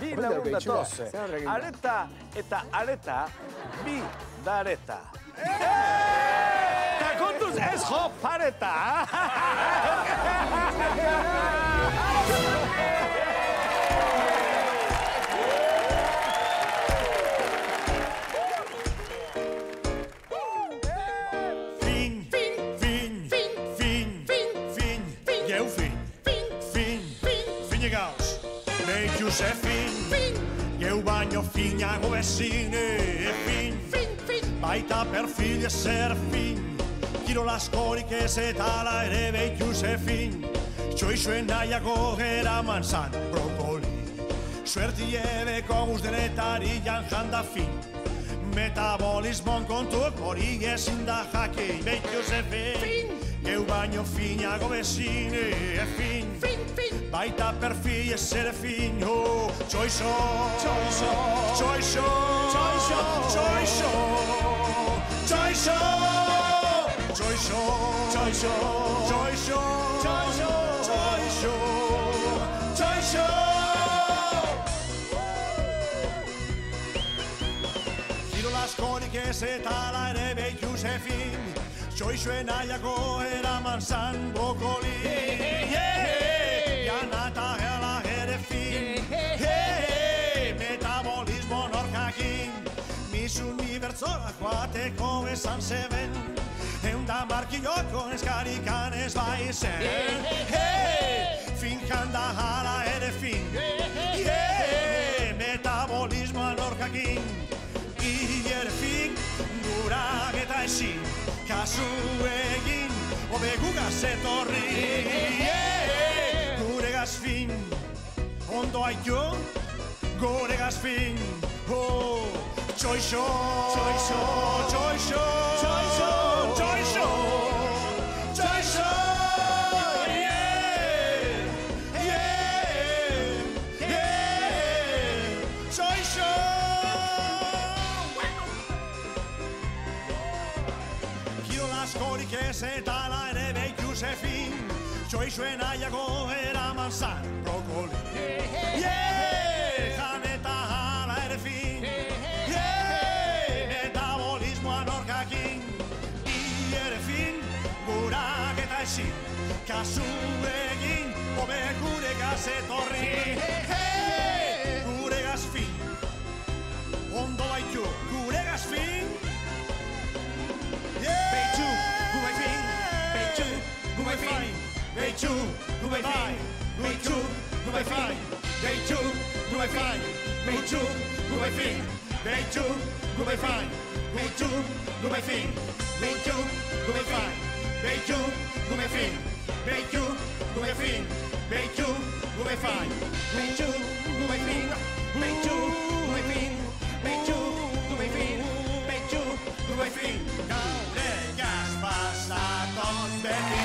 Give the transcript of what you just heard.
Bi lagundatuz. Areta eta areta bi dareta. fin, ez jo pareta. fin, Beitu ze fin, fin Geu baino finago ezine e fin, fin, fin Baita perfil ezer fin Kirol askorik ez eta la ere beitu ze fin Txoizuen nahiago gera manzan brokoli Suerti ebeko guzdenetari janjan da fin Metabolismon kontuak hori ezin da jakei Beitu baino finago bezine Efin, fin, fin Baita perfil ez ere fino Txoizo, txoizo, txoizo, txoizo, txoizo Txoizo, txoizo, txoizo, txoizo, txoizo, txoizo, txoizo Kirol askorik ez eta ala ere behi Josefin fin Txoixoen aiako eraman zan brokoli. Yeah, Jana eta gela ere fin. Yeah, Metabolismo norkakin Mis unibertsora joateko esan zeben Eunda markilloko eskarikan ez bai zen hey, Finkan da hala ere fin. Yeah, Metabolismoa norkakin Ier fin gurak eta ezin Kasu egin Obe gugaz etorri yeah, Gure gazfin Ondo aio. Gure gazfin oh, Txoixo Txoixo Txoixo Txoixo Kiro laskorik ez eta ala ere behitu ze fin Txoixoen aiago eraman zan brokoli. Jan eta hala ere fin. Yeah, metabolismoa norkakin I ere fin, gurak eta ezin. Kasu egin, hobe gure gazetorri They too, do I find? Me too, do I find? They too, do I find? Me too, do I find? They too, do I find? Me too, do I find? Me too, do I find? They too, do I find? Me too, do I find? Me too, do I find? Me too, do I find? Me too, do I find? Me too, do I find? Me too, do I find? No le hayas pasado de